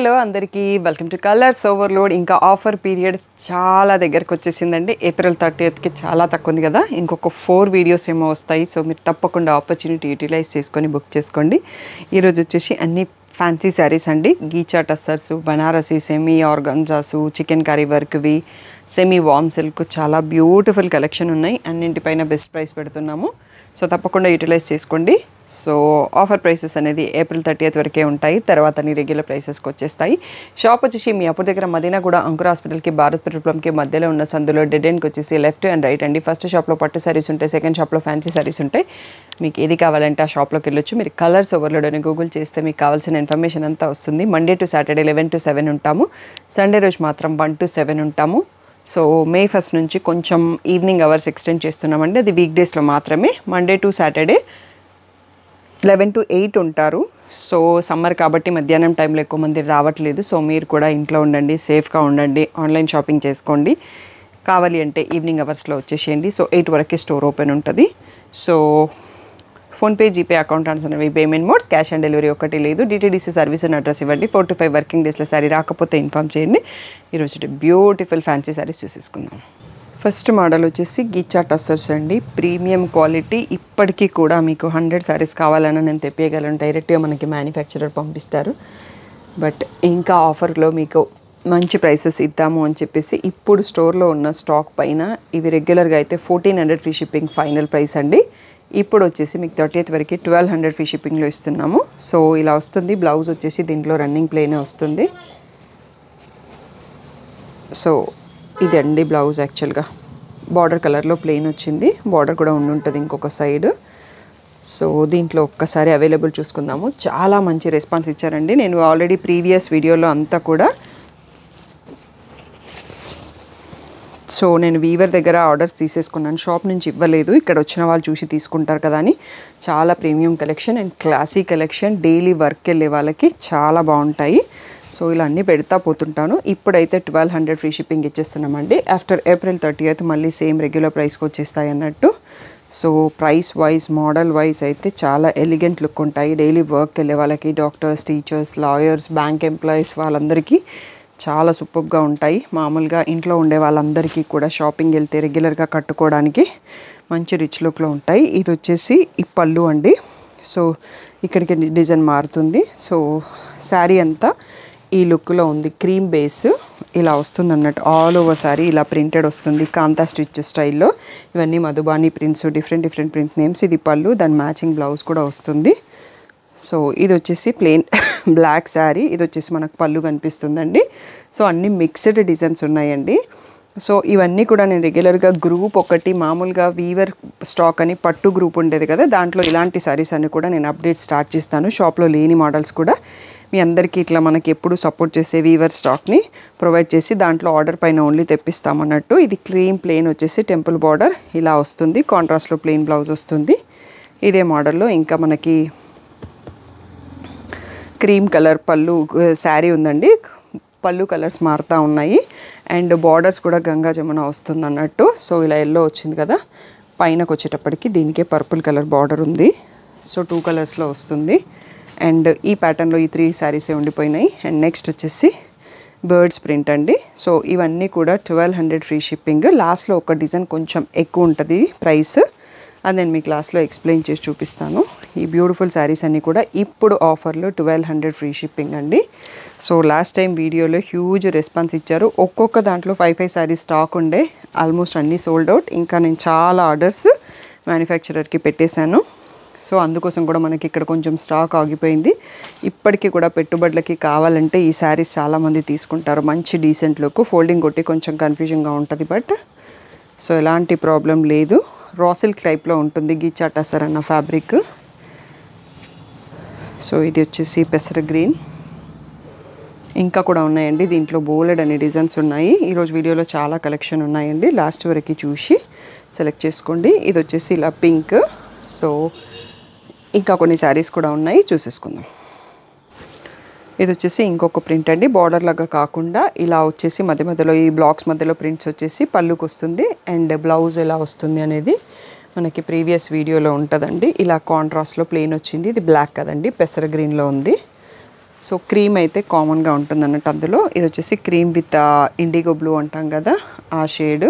Hello అందరికీ welcome to colours overload ఇంకా offer period చాలా దగ్గరకు వచ్చేసిందండి. ఏప్రిల్ థర్టీయత్కి చాలా తక్కువ ఉంది కదా. ఇంకొక ఫోర్ వీడియోస్ ఏమో వస్తాయి. సో మీరు తప్పకుండా ఆపర్చునిటీ యూటిలైజ్ చేసుకొని బుక్ చేసుకోండి. ఈరోజు వచ్చేసి అన్ని ఫ్యాన్సీ శారీస్ అండి. Ghicha tussars Banarasi semi organzas chikankari వర్క్వి semi వామ్ సిల్క్ చాలా బ్యూటిఫుల్ కలెక్షన్ ఉన్నాయి. అన్నింటిపైన బెస్ట్ ప్రైస్ పెడుతున్నాము. సో తప్పకుండా యూటిలైజ్ చేసుకోండి. సో ఆఫర్ ప్రైసెస్ అనేది ఏప్రిల్ థర్టీయత్ వరకే ఉంటాయి. తర్వాత అన్ని రెగ్యులర్ ప్రైసెస్కి వచ్చేస్తాయి. షాప్ వచ్చేసి మీ అప్పుడు దగ్గర మదీనా కూడా అంకుర్ హాస్పిటల్కి భారత్ పెట్రోల్కి మధ్యలో ఉన్న సందులో డెడ్ ఎండ్కి వచ్చేసి లెఫ్ట్ అండ్ రైట్ అండి. ఫస్ట్ షాప్లో పట్టు సారీస్ ఉంటాయి సెకండ్ షాప్లో ఫ్యాన్సీ సారీస్ ఉంటాయి మీకు ఏది కావాలంటే ఆ షాప్లోకి వెళ్ళొచ్చు. మీరు కలర్స్ ఓవర్లోడ్ అని గూగుల్ చేస్తే మీకు కావాల్సిన ఇన్ఫర్మేషన్ అంతా వస్తుంది. Monday to Saturday eleven to seven ఉంటాము. సండే రోజు మాత్రం వన్ టు సెవెన్ ఉంటాము. సో మే ఫస్ట్ నుంచి కొంచెం ఈవినింగ్ అవర్స్ ఎక్స్టెండ్ చేస్తున్నామండి. అది వీక్ డేస్లో మాత్రమే. Monday to Saturday eleven to eight ఉంటారు. సో సమ్మర్ కాబట్టి మధ్యాహ్నం టైంలో ఎక్కువ మంది రావట్లేదు. సో మీరు కూడా ఇంట్లో ఉండండి సేఫ్గా ఉండండి ఆన్లైన్ షాపింగ్ చేసుకోండి. కావాలి అంటే ఈవినింగ్ అవర్స్లో వచ్చేసేయండి. సో ఎయిట్ వరకే స్టోర్ ఓపెన్ ఉంటుంది. So PhonePe GPay account అంటున్నవి payment modes cash on delivery ఒకటి లేదు. డిటీడీసీ సర్వీస్ అని అడ్రస్ ఇవ్వండి. ఫోర్ టు ఫైవ్ వర్కింగ్ డేస్లో సారీ రాకపోతే ఇన్ఫామ్ చేయండి. ఈరోజు బ్యూటిఫుల్ ఫ్యాన్సీ సారీస్ చూసేసుకుందాం. ఫస్ట్ మోడల్ వచ్చేసి గిచ్చా టస్సర్స్ అండి. Premium quality. ఇప్పటికీ కూడా మీకు హండ్రెడ్ సారీస్ కావాలని నేను తెప్పేయగలను. డైరెక్ట్గా మనకి మ్యానుఫ్యాక్చరర్ పంపిస్తారు. బట్ ఇంకా ఆఫర్లో మీకు మంచి ప్రైసెస్ ఇద్దాము అని చెప్పేసి ఇప్పుడు స్టోర్లో ఉన్న స్టాక్ పైన ఇవి రెగ్యులర్గా అయితే fourteen hundred free shipping final price అండి. ఇప్పుడు వచ్చేసి మీకు థర్టీ ఎయిత్ వరకు ట్వెల్వ్ హండ్రెడ్ ఫ్రీ షిప్పింగ్లో ఇస్తున్నాము. సో ఇలా వస్తుంది. బ్లౌజ్ వచ్చేసి దీంట్లో రన్నింగ్ ప్లేనే వస్తుంది. సో ఇదండి బ్లౌజ్ యాక్చువల్గా బార్డర్ కలర్లో ప్లెయిన్ వచ్చింది. బార్డర్ కూడా ఉండి ఉంటుంది ఇంకొక సైడ్ సో దీంట్లో ఒక్కసారి అవైలబుల్ చూసుకుందాము. చాలా మంచి రెస్పాన్స్ ఇచ్చారండి. నేను ఆల్రెడీ ప్రీవియస్ వీడియోలో అంతా కూడా సో నేను వీవర్ దగ్గర ఆర్డర్స్ తీసేసుకున్నాను. షాప్ నుంచి ఇవ్వలేదు. ఇక్కడ వచ్చిన వాళ్ళు చూసి తీసుకుంటారు కదా అని. చాలా premium collection and classy collection. Daily work వెళ్ళే వాళ్ళకి చాలా బాగుంటాయి. సో ఇలా అన్నీ పెడతా పోతుంటాను. ఇప్పుడైతే ట్వెల్వ్ హండ్రెడ్ ఫ్రీ షిప్పింగ్ ఇచ్చేస్తున్నామండి. ఆఫ్టర్ ఏప్రిల్ థర్టీ అయితే మళ్ళీ సేమ్ రెగ్యులర్ ప్రైస్కి వచ్చేస్తాయి అన్నట్టు. So price wise model wise అయితే చాలా ఎలిగెంట్ లుక్ ఉంటాయి. డైలీ వర్క్ వెళ్ళే వాళ్ళకి doctors teachers lawyers bank employees వాళ్ళందరికీ చాలా సూపర్గా ఉంటాయి. మామూలుగా ఇంట్లో ఉండే వాళ్ళందరికీ కూడా షాపింగ్ వెళ్తే రెగ్యులర్గా కట్టుకోవడానికి మంచి రిచ్ లుక్లో ఉంటాయి. ఇది వచ్చేసి ఈ పళ్ళు అండి. సో ఇక్కడికి డిజైన్ మారుతుంది. సో శారీ అంతా ఈ లుక్లో ఉంది. క్రీమ్ బేస్ ఇలా వస్తుంది అన్నట్టు ఆల్ ఓవర్ సారీ ఇలా ప్రింటెడ్ వస్తుంది. కాంతా స్టిచ్ స్టైల్లో. ఇవన్నీ Madhubani prints different different print names. ఇది పళ్ళు. దాని మ్యాచింగ్ బ్లౌజ్ కూడా వస్తుంది. సో ఇది వచ్చేసి ప్లెయిన్ బ్లాక్ శారీ. ఇది వచ్చేసి మనకు పళ్ళు కనిపిస్తుందండి. సో అన్ని మిక్స్డ్ డిజైన్స్ ఉన్నాయండి. సో ఇవన్నీ కూడా నేను రెగ్యులర్గా గ్రూప్ ఒకటి మామూలుగా వీవర్ స్టాక్ అని పట్టు గ్రూప్ ఉండేది కదా దాంట్లో ఇలాంటి శారీస్ అన్ని కూడా నేను అప్డేట్ స్టార్ట్ చేస్తాను. షాప్లో లేని మోడల్స్ కూడా మీ అందరికీ ఇట్లా మనకి ఎప్పుడు సపోర్ట్ చేసే వీవర్ స్టాక్ని ప్రొవైడ్ చేసి దాంట్లో ఆర్డర్ పైన ఓన్లీ తెప్పిస్తామన్నట్టు. ఇది క్రీమ్ ప్లెయిన్ వచ్చేసి టెంపుల్ బార్డర్. ఇలా వస్తుంది. కాంట్రాస్ట్లో ప్లెయిన్ బ్లౌజ్ వస్తుంది. ఇదే మోడల్లో ఇంకా మనకి క్రీమ్ కలర్ పళ్ళు శారీ ఉందండి. పళ్ళు కలర్స్ మారుతూ ఉన్నాయి. అండ్ బార్డర్స్ కూడా గంగా జమున వస్తుంది అన్నట్టు. సో ఇలా ఎల్లో వచ్చింది కదా. పైనకు వచ్చేటప్పటికి దీనికే పర్పుల్ కలర్ బార్డర్ ఉంది. సో టూ కలర్స్లో వస్తుంది. అండ్ ఈ ప్యాటర్న్లో ఈ త్రీ శారీసే ఉండిపోయినాయి. అండ్ నెక్స్ట్ వచ్చేసి బర్డ్స్ ప్రింట్ అండి. సో ఇవన్నీ కూడా ట్వెల్వ్ హండ్రెడ్ ఫ్రీ షిప్పింగ్. లాస్ట్లో ఒక డిజైన్ కొంచెం ఎక్కువ ఉంటుంది ప్రైస్. అది నేను మీ క్లాస్లో ఎక్స్ప్లెయిన్ చేసి చూపిస్తాను. ఈ బ్యూటిఫుల్ శారీస్ అన్నీ కూడా ఇప్పుడు ఆఫర్లో ట్వెల్వ్ హండ్రెడ్ ఫ్రీ షిప్పింగ్ అండి. సో లాస్ట్ టైం వీడియోలో హ్యూజ్ రెస్పాన్స్ ఇచ్చారు. ఒక్కొక్క దాంట్లో ఫైవ్ ఫైవ్ శారీస్ స్టాక్ ఉండే. ఆల్మోస్ట్ అన్నీ సోల్డ్ అవుట్ ఇంకా నేను చాలా ఆర్డర్స్ మ్యానుఫ్యాక్చరర్కి పెట్టేశాను. సో అందుకోసం కూడా మనకి ఇక్కడ కొంచెం స్టాక్ ఆగిపోయింది. ఇప్పటికీ కూడా పెట్టుబడులకి కావాలంటే ఈ శారీస్ చాలామంది తీసుకుంటారు. మంచి డీసెంట్ లుక్ ఫోల్డింగ్ కొట్టి కొంచెం కన్ఫ్యూజన్గా ఉంటుంది బట్ సో ఎలాంటి ప్రాబ్లం లేదు. రాసిల్క్ టైప్లో ఉంటుంది గిచ్చాటా సార్ అన్న ఫ్యాబ్రిక్ సో ఇది వచ్చేసి పెసర గ్రీన్. ఇంకా కూడా ఉన్నాయండి. దీంట్లో బోలెడ్ అనే డిజైన్స్ ఉన్నాయి. ఈరోజు వీడియోలో చాలా కలెక్షన్ ఉన్నాయండి. లాస్ట్ వరకు చూసి సెలెక్ట్ చేసుకోండి. ఇది వచ్చేసి ఇలా పింక్. సో ఇంకా కొన్ని శారీస్ కూడా ఉన్నాయి. చూసేసుకుందాం. ఇది వచ్చేసి ఇంకొక ప్రింట్ అండి. బార్డర్ లాగా కాకుండా ఇలా వచ్చేసి మధ్య మధ్యలో ఈ బ్లాక్స్ మధ్యలో ప్రింట్స్ వచ్చేసి పళ్ళుకి వస్తుంది అండ్ బ్లౌజ్ ఎలా వస్తుంది అనేది మనకి ప్రీవియస్ వీడియోలో ఉంటుందండి. ఇలా కాంట్రాస్ట్లో ప్లెయిన్ వచ్చింది. ఇది బ్లాక్ కదండి. పెసర గ్రీన్లో ఉంది. సో క్రీమ్ అయితే కామన్గా ఉంటుంది అన్నట్టు అందులో. ఇది వచ్చేసి క్రీమ్ విత్ ఇండిగో బ్లూ అంటాం కదా ఆ షేడ్.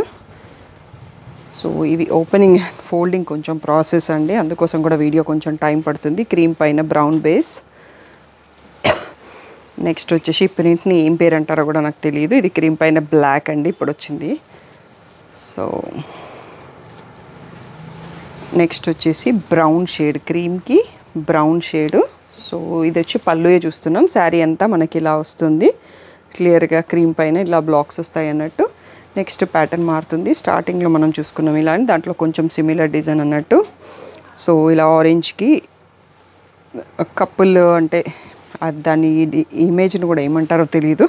సో ఇవి ఓపెనింగ్ ఫోల్డింగ్ కొంచెం ప్రాసెస్ అండి. అందుకోసం కూడా వీడియో కొంచెం టైం పడుతుంది. క్రీమ్ పైన బ్రౌన్ బేస్. నెక్స్ట్ వచ్చేసి ప్రింట్ని ఏం పేరు అంటారో కూడా నాకు తెలియదు ఇది క్రీమ్ పైన బ్లాక్ అండి. ఇప్పుడు వచ్చింది సో నెక్స్ట్ వచ్చేసి బ్రౌన్ షేడ్ క్రీమ్కి బ్రౌన్ షేడ్. సో ఇది వచ్చి పళ్ళుయే చూస్తున్నాం. శారీ అంతా మనకి ఇలా వస్తుంది. క్లియర్గా క్రీమ్ పైన ఇలా బ్లాక్స్ వస్తాయి అన్నట్టు. నెక్స్ట్ ప్యాటర్న్ మారుతుంది. స్టార్టింగ్లో మనం చూసుకున్నాం ఇలా అని. దాంట్లో కొంచెం సిమిలర్ డిజైన్ అన్నట్టు. సో ఇలా ఆరెంజ్కి కప్పుల్ అంటే దాని ఇమేజ్ని కూడా ఏమంటారో తెలియదు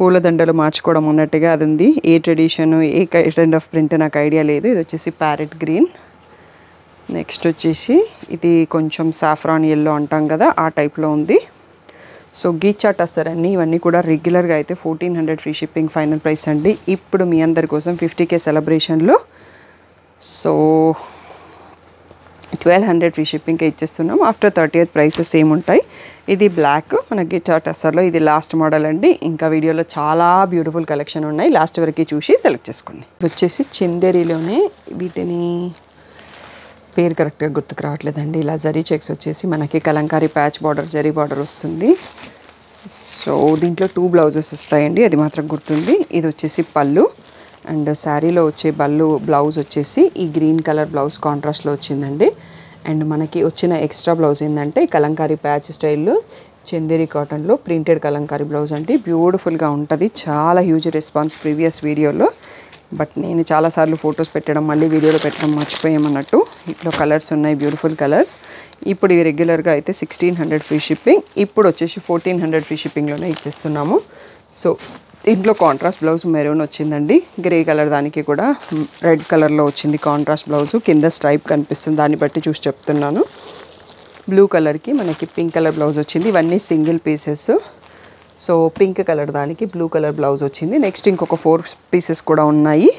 పూలదండలు మార్చుకోవడం అన్నట్టుగా అది ఉంది. ఏ tradition A kind of print నాకు ఐడియా లేదు. ఇది వచ్చేసి ప్యారెట్ గ్రీన్ నెక్స్ట్ వచ్చేసి ఇది కొంచెం సాఫ్రాన్ ఎల్లో అంటాం కదా ఆ టైప్లో ఉంది. సో గీచా టస్సర్ అన్ని ఇవన్నీ కూడా రెగ్యులర్గా అయితే fourteen hundred free shipping final price అండి. ఇప్పుడు మీ అందరి కోసం ఫిఫ్టీ కే సెలబ్రేషన్లో సో ట్వెల్వ్ హండ్రెడ్ ఫ్రీ షిప్పింగ్కే ఇచ్చేస్తున్నాం. After thirty eighth prices same ఉంటాయి. ఇది బ్లాక్ మన గిచా టస్సర్లో ఇది లాస్ట్ మోడల్ అండి. ఇంకా వీడియోలో చాలా బ్యూటిఫుల్ కలెక్షన్ ఉన్నాయి. లాస్ట్ వరకు చూసి సెలెక్ట్ చేసుకోండి. వచ్చేసి చందేరిలోనే వీటిని పేరు కరెక్ట్గా గుర్తుకు రావట్లేదండి. ఇలా జరీ చెక్స్ వచ్చేసి మనకి kalamkari patch border zari border వస్తుంది. సో దీంట్లో టూ బ్లౌజెస్ వస్తాయండి. అది మాత్రం గుర్తుంది. ఇది వచ్చేసి పళ్ళు. అండ్ శారీలో వచ్చే బల్లు బ్లౌజ్ వచ్చేసి ఈ గ్రీన్ కలర్ బ్లౌజ్ కాంట్రాస్ట్లో వచ్చిందండి. అండ్ మనకి వచ్చిన ఎక్స్ట్రా బ్లౌజ్ ఏంటంటే కలంకారీ ప్యాచ్ స్టైల్లో చందేరి కాటన్లో ప్రింటెడ్ కలంకారీ బ్లౌజ్ అంటే బ్యూటిఫుల్గా ఉంటుంది. చాలా హ్యూజ్ రెస్పాన్స్ ప్రీవియస్ వీడియోలో బట్ నేను చాలాసార్లు ఫొటోస్ పెట్టడం మళ్ళీ వీడియోలో పెట్టడం మర్చిపోయామన్నట్టు. ఇట్లా కలర్స్ ఉన్నాయి బ్యూటిఫుల్ కలర్స్. ఇప్పుడు ఇవి రెగ్యులర్గా అయితే సిక్స్టీన్ హండ్రెడ్ ఫ్రీ షిప్పింగ్ ఇప్పుడు వచ్చేసి ఫోర్టీన్ హండ్రెడ్ ఫ్రీ షిప్పింగ్లోనే ఇచ్చేస్తున్నాము. సో ఇంట్లో కాంట్రాస్ట్ బ్లౌజ్ మెరూన్ వచ్చిందండి. గ్రే కలర్ దానికి కూడా రెడ్ కలర్లో వచ్చింది కాంట్రాస్ట్ బ్లౌజ్ కింద స్ట్రైప్ కనిపిస్తుంది. దాన్ని బట్టి చూసి చెప్తున్నాను. బ్లూ కలర్కి మనకి పింక్ కలర్ బ్లౌజ్ వచ్చింది. ఇవన్నీ single pieces so pink colour దానికి బ్లూ కలర్ బ్లౌజ్ వచ్చింది. నెక్స్ట్ ఇంకొక ఫోర్ పీసెస్ కూడా ఉన్నాయి.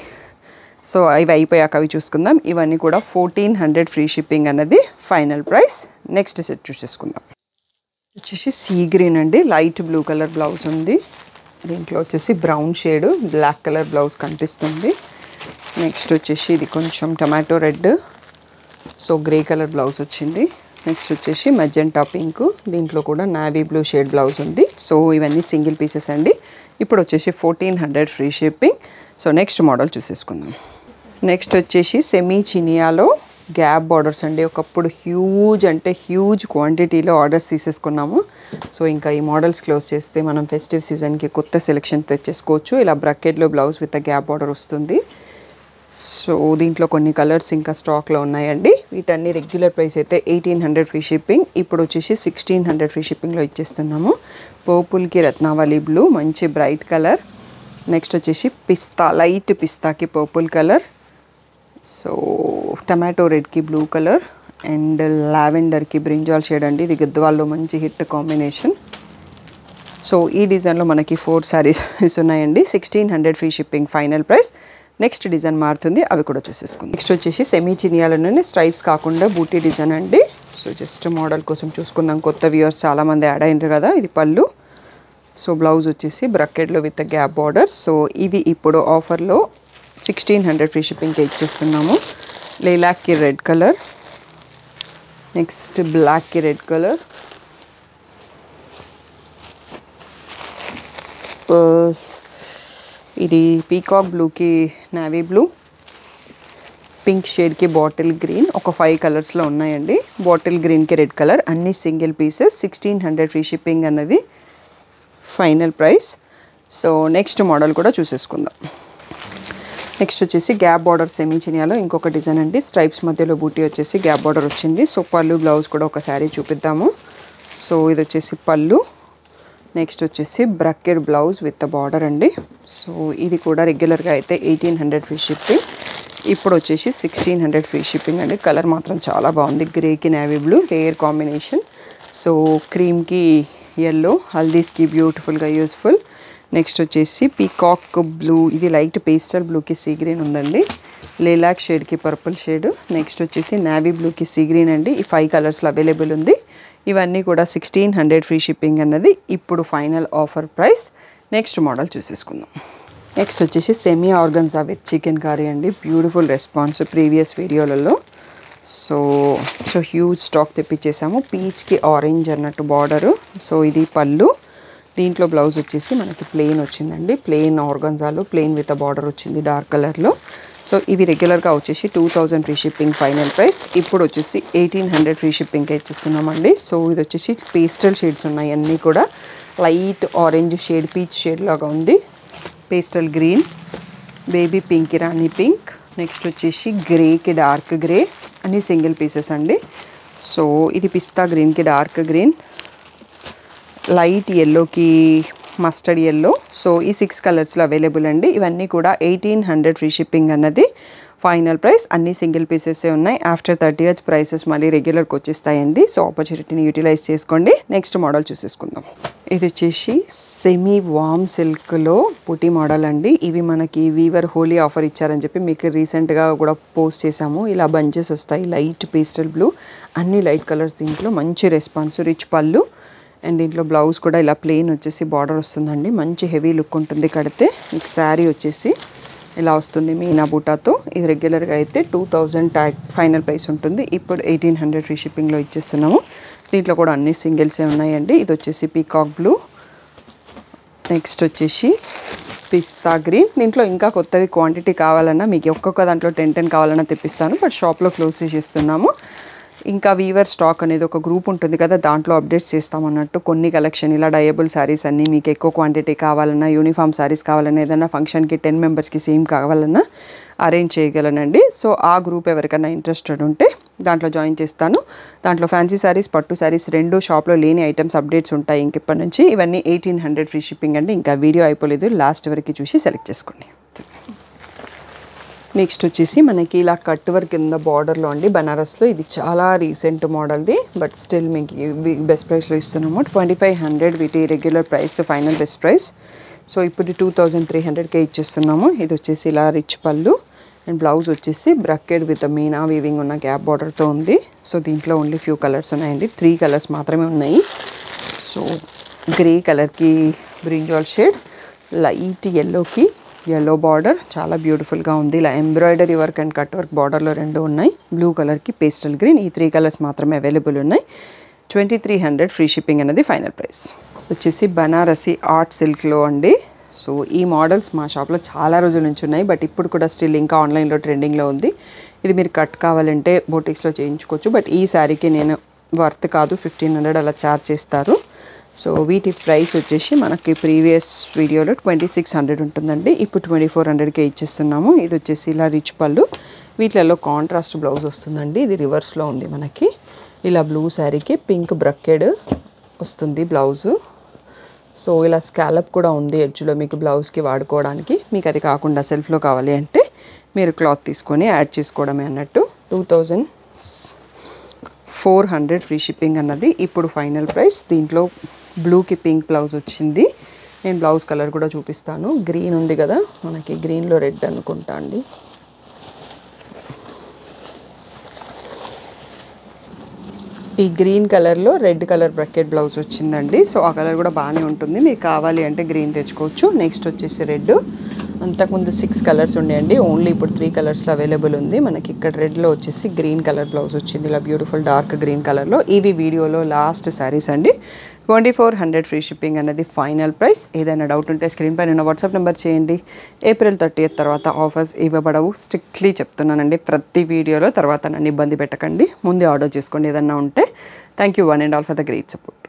సో ఇవి అయిపోయాక అవి చూసుకుందాం. ఇవన్నీ కూడా ఫోర్టీన్ హండ్రెడ్ ఫ్రీ షిప్పింగ్ అన్నది ఫైనల్ ప్రైస్ నెక్స్ట్ సెట్ చూసేసుకుందాం. వచ్చేసి సీ గ్రీన్ అండి. లైట్ బ్లూ కలర్ బ్లౌజ్ ఉంది. దీంట్లో వచ్చేసి brown shade black colour blouse కనిపిస్తుంది. నెక్స్ట్ వచ్చేసి ఇది కొంచెం tomato red so grey colour blouse వచ్చింది. నెక్స్ట్ వచ్చేసి మజెంటా పింక్ దీంట్లో కూడా నావీ బ్లూ షేడ్ బ్లౌజ్ ఉంది. సో ఇవన్నీ సింగిల్ పీసెస్ అండి. ఇప్పుడు వచ్చేసి fourteen hundred free shipping so next model చూసేసుకుందాం. Next వచ్చేసి సెమీ చినియాలో గ్యాప్ బార్డర్స్ అండి. ఒకప్పుడు హ్యూజ్ అంటే హ్యూజ్ క్వాంటిటీలో ఆర్డర్స్ తీసేసుకున్నాము. సో ఇంకా ఈ మోడల్స్ క్లోజ్ చేస్తే మనం ఫెస్టివ్ సీజన్కి కొత్త సెలెక్షన్ తెచ్చేసుకోవచ్చు. ఇలా బ్రకెట్లో బ్లౌజ్ విత్ గ్యాప్ బార్డర్ వస్తుంది. సో దీంట్లో కొన్ని కలర్స్ ఇంకా స్టాక్లో ఉన్నాయండి. వీటన్ని రెగ్యులర్ ప్రైస్ అయితే ఎయిటీన్ హండ్రెడ్ ఫ్రీ షిప్పింగ్. ఇప్పుడు వచ్చేసి సిక్స్టీన్ హండ్రెడ్ ఫ్రీ షిప్పింగ్లో ఇచ్చేస్తున్నాము. పర్పుల్కి రత్నావళి బ్లూ మంచి బ్రైట్ కలర్. నెక్స్ట్ వచ్చేసి పిస్తా లైట్ పిస్తాకి పర్పుల్ కలర్. సో టమాటో రెడ్కి బ్లూ కలర్. అండ్ లావెండర్కి బ్రింజాల్ షేడ్ అండి. ఇది గద్వాల్లో మంచి హిట్ కాంబినేషన్. సో ఈ డిజైన్లో మనకి ఫోర్ శారీస్ ఉన్నాయండి. Sixteen hundred free shipping final price. Next design మారుతుంది అవి కూడా చూసేసుకుందాం. నెక్స్ట్ వచ్చేసి సెమీ చినియాలలోనే స్ట్రైప్స్ కాకుండా బూటీ డిజైన్ అండి. సో జస్ట్ మోడల్ కోసం చూసుకుందాం. కొత్త వ్యూవర్స్ చాలామంది యాడ్ అయినారు కదా ఇది పళ్ళు. సో బ్లౌజ్ వచ్చేసి బ్రకెట్లో విత్ గ్యాప్ బార్డర్ సో ఇవి ఇప్పుడు ఆఫర్లో సిక్స్టీన్ హండ్రెడ్ ఫ్రీ షిప్పింగ్కి ఇచ్చేస్తున్నాము. లేలాక్కి రెడ్ కలర్ నెక్స్ట్ బ్లాక్కి రెడ్ కలర్ ఇది పీకాక్ బ్లూకి నావీ బ్లూ పింక్ షేడ్కి బాటిల్ గ్రీన్ ఒక ఫైవ్ కలర్స్లో ఉన్నాయండి. బాటిల్ గ్రీన్కి రెడ్ కలర్ అన్ని single pieces sixteen hundred free shipping అన్నది final price so next model కూడా చూసేసుకుందాం. నెక్స్ట్ వచ్చేసి గ్యాప్ బార్డర్ సెమీ చినియాలో ఇంకొక డిజైన్ అండి. స్ట్రైప్స్ మధ్యలో బూటీ వచ్చేసి గ్యాప్ బార్డర్ వచ్చింది. సో పళ్ళు బ్లౌజ్ కూడా ఒక శారీ చూపిద్దాము. సో ఇది వచ్చేసి పళ్ళు. నెక్స్ట్ వచ్చేసి బ్రకెట్ బ్లౌజ్ విత్ బార్డర్ అండి. సో ఇది కూడా రెగ్యులర్గా అయితే ఎయిటీన్ హండ్రెడ్ ఫ్రీ షిప్పింగ్. ఇప్పుడు వచ్చేసి సిక్స్టీన్ హండ్రెడ్ ఫ్రీ షిప్పింగ్ అండి. కలర్ మాత్రం చాలా బాగుంది. గ్రేకి navy blue rare combination. So క్రీమ్కి yellow హల్దీస్కి బ్యూటిఫుల్గా యూస్ఫుల్. నెక్స్ట్ వచ్చేసి పీకాక్ బ్లూ ఇది లైట్ పేస్టల్ బ్లూకి సీ గ్రీన్ ఉందండి. లేలాక్ షేడ్కి పర్పుల్ షేడ్. నెక్స్ట్ వచ్చేసి నావీ బ్లూకి సీ గ్రీన్ అండి. ఈ ఫైవ్ కలర్స్లో అవైలబుల్ ఉంది. ఇవన్నీ కూడా సిక్స్టీన్ హండ్రెడ్ ఫ్రీ షిప్పింగ్ అన్నది ఇప్పుడు final offer price next model చూసేసుకుందాం. Next వచ్చేసి semi organza with chicken curry అండి. బ్యూటిఫుల్ రెస్పాన్స్ ప్రీవియస్ వీడియోలలో సో సో హ్యూజ్ స్టాక్ తెప్పించేసాము. పీచ్కి ఆరెంజ్ అన్నట్టు బార్డరు సో ఇది పళ్ళు. దీంట్లో బ్లౌజ్ వచ్చేసి మనకి ప్లెయిన్ వచ్చిందండి. ప్లెయిన్ ఆర్గన్జాలో ప్లెయిన్ విత్ బార్డర్ వచ్చింది డార్క్ కలర్లో సో ఇవి రెగ్యులర్గా వచ్చేసి two thousand free shipping final price ఇప్పుడు వచ్చేసి ఎయిటీన్ హండ్రెడ్ ఫ్రీ షిప్పింగ్కే ఇచ్చిస్తున్నామండి. సో ఇది వచ్చేసి పేస్టల్ షేడ్స్ ఉన్నాయి అన్నీ కూడా. Light orange shade peach shade లాగా ఉంది. Pastel green baby pink rani pink next వచ్చేసి గ్రేకి డార్క్ గ్రే అన్ని సింగిల్ పీసెస్ అండి. సో ఇది పిస్తా గ్రీన్కి డార్క్ గ్రీన్ లైట్ ఎల్లోకి మస్టర్డ్ ఎల్లో సో ఈ సిక్స్ కలర్స్లో అవైలబుల్ అండి. ఇవన్నీ కూడా ఎయిటీన్ హండ్రెడ్ ఫ్రీ షిప్పింగ్ అన్నది. ఫైనల్ ప్రైస్ అన్ని సింగిల్ పీసెసే ఉన్నాయి. ఆఫ్టర్ థర్టీ ఎయిత్ ప్రైసెస్ మళ్ళీ రెగ్యులర్కి వచ్చేస్తాయండి. సో ఆపర్చునిటీని యూటిలైజ్ చేసుకోండి. నెక్స్ట్ మోడల్ చూసేసుకుందాం. ఇది వచ్చేసి సెమీ వామ్ సిల్క్లో పుట్టి మోడల్ అండి. ఇవి మనకి వీవర్ హోలీ ఆఫర్ ఇచ్చారని చెప్పి మీకు రీసెంట్గా కూడా పోస్ట్ చేసాము. ఇలా బంచెస్ వస్తాయి. లైట్ పేస్టల్ బ్లూ అన్ని లైట్ కలర్స్ దీంట్లో. మంచి రెస్పాన్స్ రిచ్ పళ్ళు. అండ్ దీంట్లో బ్లౌజ్ కూడా ఇలా ప్లెయిన్ వచ్చేసి బార్డర్ వస్తుందండి. మంచి హెవీ లుక్ ఉంటుంది కడితే మీకు శారీ వచ్చేసి ఇలా వస్తుంది మీనా బూటాతో. ఇది రెగ్యులర్గా అయితే two thousand tag final price ఉంటుంది. ఇప్పుడు ఎయిటీన్ హండ్రెడ్ ఫ్రీ షిప్పింగ్లో ఇచ్చేస్తున్నాము. దీంట్లో కూడా అన్ని సింగిల్సే ఉన్నాయండి. ఇది వచ్చేసి పీకాక్ బ్లూ నెక్స్ట్ వచ్చేసి పిస్తా గ్రీన్ దీంట్లో ఇంకా కొత్తవి క్వాంటిటీ కావాలన్నా మీకు ఒక్కొక్క దాంట్లో టెన్ టెన్ కావాలన్నా తెప్పిస్తాను. బట్ షాప్లో క్లోజ్ చేసేస్తున్నాము. ఇంకా వీవర్ స్టాక్ అనేది ఒక గ్రూప్ ఉంటుంది కదా దాంట్లో అప్డేట్స్ చేస్తామన్నట్టు కొన్ని కలెక్షన్ ఇలా డయబుల్ శారీస్ అన్నీ మీకు ఎక్కువ క్వాంటిటీ కావాలన్నా యూనిఫామ్ శారీస్ కావాలన్నా ఏదైనా ఫంక్షన్కి టెన్ మెంబర్స్కి సేమ్ కావాలన్నా అరేంజ్ చేయగలనండి. సో ఆ గ్రూప్ ఎవరికైనా ఇంట్రెస్టెడ్ ఉంటే దాంట్లో జాయిన్ చేస్తాను. దాంట్లో ఫ్యాన్సీ శారీస్ పట్టు శారీస్ రెండు షాప్లో లేని ఐటమ్స్ అప్డేట్స్ ఉంటాయి ఇంకెప్పటి నుంచి. ఇవన్నీ ఎయిటీన్ హండ్రెడ్ ఫ్రీ షిప్పింగ్ అండి. ఇంకా వీడియో అయిపోలేదు. లాస్ట్ వరకు చూసి సెలెక్ట్ చేసుకోండి. నెక్స్ట్ వచ్చేసి మనకి ఇలా కట్ వర్క్ కింద బార్డర్లో అండి. బనారస్లో ఇది చాలా రీసెంట్ మోడల్ది. బట్ స్టిల్ మీకు బెస్ట్ ప్రైస్లో ఇస్తున్నాము. ట్వంటీ ఫైవ్ హండ్రెడ్ వీటి regular price final best price so ఇప్పుడు టూ థౌజండ్ త్రీ హండ్రెడ్కే ఇచ్చేస్తున్నాము. ఇది వచ్చేసి ఇలా రిచ్ పళ్ళు. అండ్ బ్లౌజ్ వచ్చేసి బ్రక్కెడ్ విత్ మీనా వీవింగ్ ఉన్న గ్యాప్ బార్డర్తో ఉంది. సో దీంట్లో ఓన్లీ ఫ్యూ కలర్స్ ఉన్నాయండి. త్రీ కలర్స్ మాత్రమే ఉన్నాయి. సో గ్రే కలర్కి బ్రింజాల్ షేడ్ లైట్ ఎల్లోకి ఎల్లో బార్డర్ చాలా బ్యూటిఫుల్గా ఉంది ఇలా embroidery work and cut work బార్డర్లో రెండు ఉన్నాయి బ్లూ కలర్కి పేస్టల్ గ్రీన్ ఈ త్రీ కలర్స్ మాత్రమే అవైలబుల్ ఉన్నాయి twenty three hundred free shipping అనేది ఫైనల్ ప్రైస్ వచ్చేసి బనారసి ఆర్ట్ సిల్క్లో అండి సో ఈ మోడల్స్ మా షాప్లో చాలా రోజుల నుంచి ఉన్నాయి బట్ ఇప్పుడు కూడా స్టిల్ ఇంకా ఆన్లైన్లో ట్రెండింగ్లో ఉంది ఇది మీరు కట్ కావాలంటే బోటిక్స్లో చేయించుకోవచ్చు. బట్ ఈ శారీకి నేను వర్త్ కాదు. ఫిఫ్టీన్ హండ్రెడ్ అలా ఛార్జ్ చేస్తారు. సో వీటి ప్రైస్ వచ్చేసి మనకి ప్రీవియస్ వీడియోలో ట్వంటీ సిక్స్ హండ్రెడ్ ఉంటుందండి. ఇప్పుడు ట్వంటీ ఫోర్ హండ్రెడ్కే ఇచ్చేస్తున్నాము. ఇది వచ్చేసి ఇలా రిచ్ పళ్ళు. వీటిలలో కాంట్రాస్ట్ బ్లౌజ్ వస్తుందండి. ఇది రివర్స్లో ఉంది మనకి. ఇలా బ్లూ శారీకి పింక్ బ్రక్కెడ్ వస్తుంది బ్లౌజు. సో ఇలా స్కాలప్ కూడా ఉంది ఎడ్జ్లో మీకు బ్లౌజ్కి వాడుకోవడానికి. మీకు అది కాకుండా సెల్ఫ్లో కావాలి అంటే మీరు క్లాత్ తీసుకొని యాడ్ చేసుకోవడమే అన్నట్టు. Two thousand four hundred free shipping అన్నది. ఇప్పుడు ఫైనల్ ప్రైస్ దీంట్లో బ్లూకి పింక్ బ్లౌజ్ వచ్చింది. నేను బ్లౌజ్ కలర్ కూడా చూపిస్తాను. గ్రీన్ ఉంది కదా మనకి గ్రీన్లో రెడ్ అనుకుంటా అండి. ఈ గ్రీన్ కలర్లో రెడ్ కలర్ బ్రకెట్ బ్లౌజ్ వచ్చిందండి. సో ఆ కలర్ కూడా బాగానే ఉంటుంది. మీకు కావాలి అంటే గ్రీన్ తెచ్చుకోవచ్చు. నెక్స్ట్ వచ్చేసి రెడ్ అంతకుముందు సిక్స్ కలర్స్ ఉండేయండి. ఓన్లీ ఇప్పుడు త్రీ కలర్స్లో అవైలబుల్ ఉంది. మనకి ఇక్కడ రెడ్లో వచ్చేసి గ్రీన్ కలర్ బ్లౌజ్ వచ్చింది. ఇలా బ్యూటిఫుల్ డార్క్ గ్రీన్ కలర్లో ఇవి వీడియోలో లాస్ట్ శారీస్ అండి. Twenty four hundred free shipping అనేది ఫైనల్ ప్రైస్. ఏదైనా డౌట్ ఉంటే స్క్రీన్ పైన ఉన్న వాట్సాప్ నెంబర్ చేయండి. ఏప్రిల్ థర్టీ తర్వాత ఆఫర్స్ ఇవ్వబడవు. స్ట్రిక్ట్లీ చెప్తున్నానండి. ప్రతి వీడియోలో తర్వాత నన్ను ఇబ్బంది పెట్టకండి. ముందే ఆర్డర్ చేసుకోండి ఏదన్నా ఉంటే. Thank you one and all for the great support